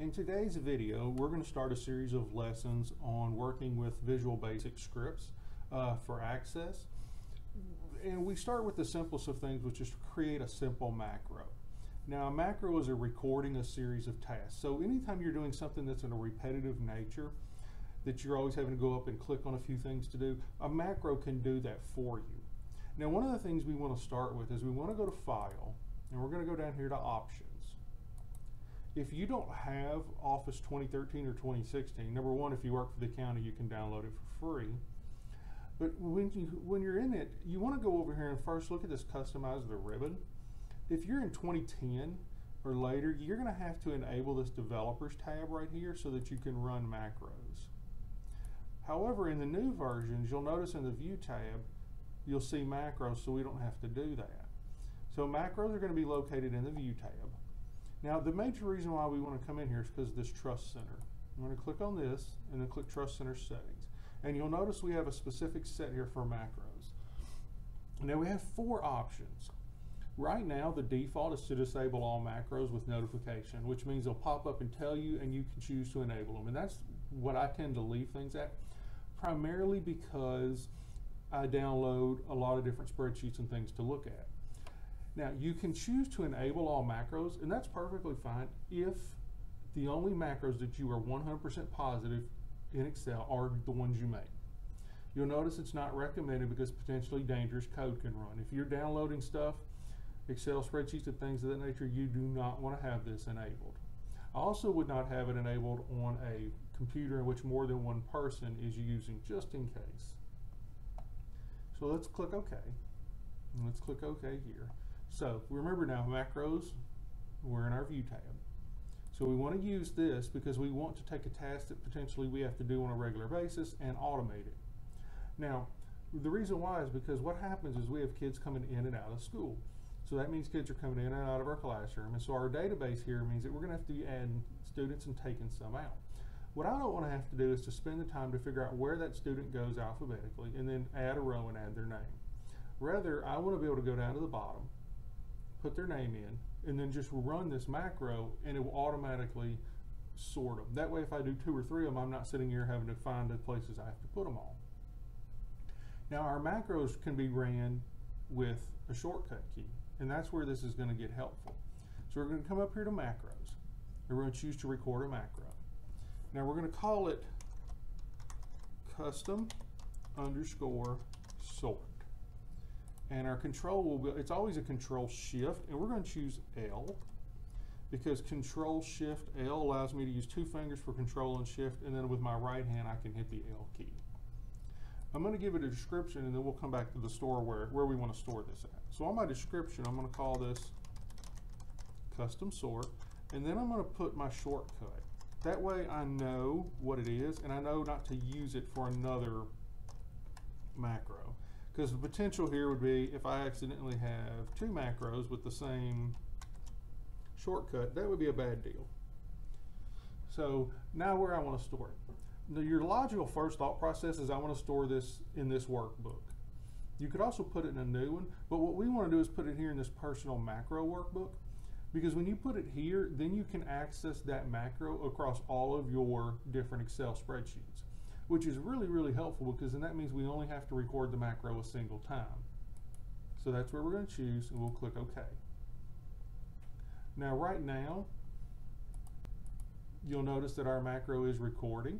In today's video, we're going to start a series of lessons on working with Visual Basic scripts uh, for Access. And we start with the simplest of things, which is to create a simple macro. Now, a macro is a recording a series of tasks. So anytime you're doing something that's in a repetitive nature, that you're always having to go up and click on a few things to do, a macro can do that for you. Now, one of the things we want to start with is we want to go to File, and we're going to go down here to Options if you don't have Office 2013 or 2016, number one, if you work for the county, you can download it for free. But when you when you're in it, you want to go over here and first look at this customize the ribbon. If you're in 2010 or later, you're going to have to enable this developers tab right here so that you can run macros. However, in the new versions, you'll notice in the view tab, you'll see macros so we don't have to do that. So macros are going to be located in the view tab. Now, the major reason why we want to come in here is because of this Trust Center. I'm going to click on this and then click Trust Center Settings. And you'll notice we have a specific set here for macros. Now we have four options. Right now, the default is to disable all macros with notification, which means they'll pop up and tell you and you can choose to enable them. And that's what I tend to leave things at, primarily because I download a lot of different spreadsheets and things to look at. Now you can choose to enable all macros and that's perfectly fine if the only macros that you are 100% positive in Excel are the ones you make. You'll notice it's not recommended because potentially dangerous code can run. If you're downloading stuff, Excel spreadsheets and things of that nature, you do not want to have this enabled. I also would not have it enabled on a computer in which more than one person is using just in case. So let's click OK. And let's click OK here. So remember now, macros, we're in our view tab. So we want to use this because we want to take a task that potentially we have to do on a regular basis and automate it. Now, the reason why is because what happens is we have kids coming in and out of school. So that means kids are coming in and out of our classroom. And so our database here means that we're going to have to be adding students and taking some out. What I don't want to have to do is to spend the time to figure out where that student goes alphabetically and then add a row and add their name. Rather, I want to be able to go down to the bottom put their name in, and then just run this macro and it will automatically sort them. That way if I do two or three of them, I'm not sitting here having to find the places I have to put them all. Now our macros can be ran with a shortcut key, and that's where this is going to get helpful. So we're going to come up here to macros, and we're going to choose to record a macro. Now we're going to call it custom underscore sort and our control will be, it's always a control shift, and we're going to choose L because control shift L allows me to use two fingers for control and shift, and then with my right hand I can hit the L key. I'm going to give it a description and then we'll come back to the store where, where we want to store this at. So on my description, I'm going to call this custom sort, and then I'm going to put my shortcut. That way I know what it is, and I know not to use it for another macro. Because the potential here would be if I accidentally have two macros with the same shortcut, that would be a bad deal. So now where I want to store it. Now your logical first thought process is I want to store this in this workbook. You could also put it in a new one, but what we want to do is put it here in this personal macro workbook because when you put it here, then you can access that macro across all of your different Excel spreadsheets which is really, really helpful because then that means we only have to record the macro a single time. So that's where we're going to choose and we'll click OK. Now right now, you'll notice that our macro is recording.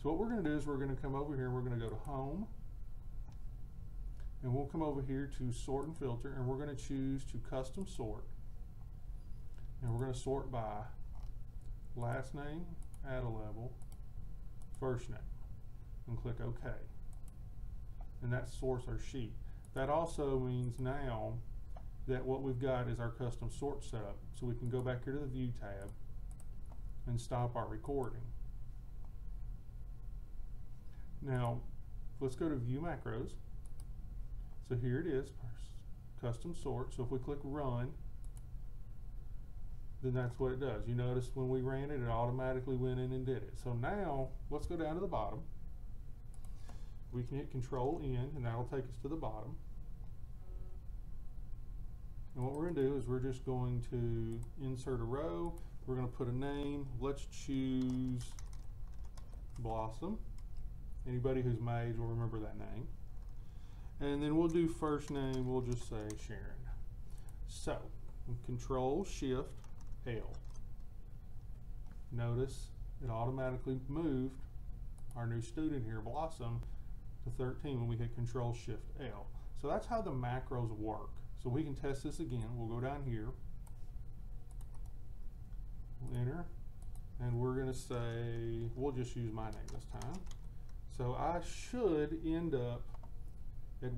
So what we're going to do is we're going to come over here and we're going to go to Home. And we'll come over here to Sort and Filter and we're going to choose to Custom Sort. And we're going to sort by last name, add a level, first name and click OK. And that sorts our sheet. That also means now that what we've got is our custom sort setup. So we can go back here to the View tab and stop our recording. Now, let's go to View Macros. So here it is, custom sort. So if we click Run, then that's what it does. You notice when we ran it, it automatically went in and did it. So now, let's go down to the bottom we can hit control N and that'll take us to the bottom. And what we're going to do is we're just going to insert a row, We're gonna put a name, let's choose Blossom. Anybody who's my age will remember that name. And then we'll do first name, we'll just say Sharon. So, Control Shift L. Notice it automatically moved our new student here, Blossom, to 13 when we hit Control Shift L. So that's how the macros work. So we can test this again. We'll go down here. We'll enter. And we're going to say, we'll just use my name this time. So I should end up at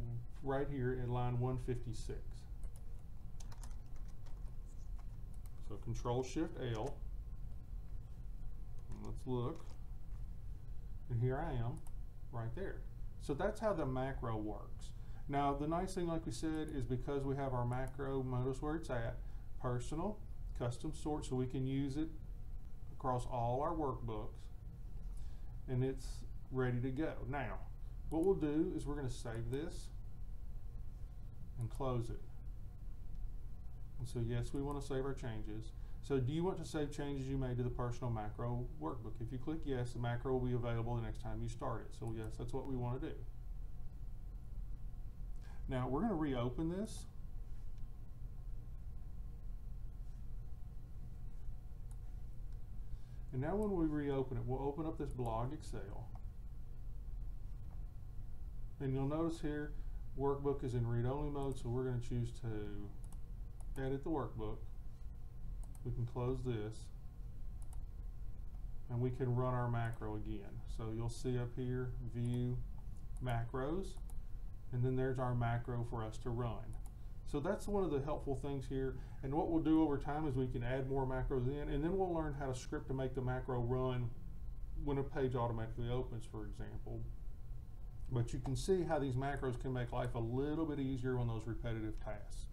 right here at line 156. So Control Shift L. Let's look. And here I am, right there. So that's how the macro works. Now the nice thing, like we said, is because we have our macro, notice where it's at, personal, custom sort, so we can use it across all our workbooks. And it's ready to go. Now, what we'll do is we're going to save this and close it. And so yes, we want to save our changes. So do you want to save changes you made to the personal macro workbook? If you click yes, the macro will be available the next time you start it. So yes, that's what we want to do. Now we're going to reopen this. And now when we reopen it, we'll open up this blog Excel. And you'll notice here, workbook is in read-only mode, so we're going to choose to edit the workbook. We can close this. And we can run our macro again. So you'll see up here, view macros, and then there's our macro for us to run. So that's one of the helpful things here. And what we'll do over time is we can add more macros in, and then we'll learn how to script to make the macro run when a page automatically opens, for example. But you can see how these macros can make life a little bit easier on those repetitive tasks.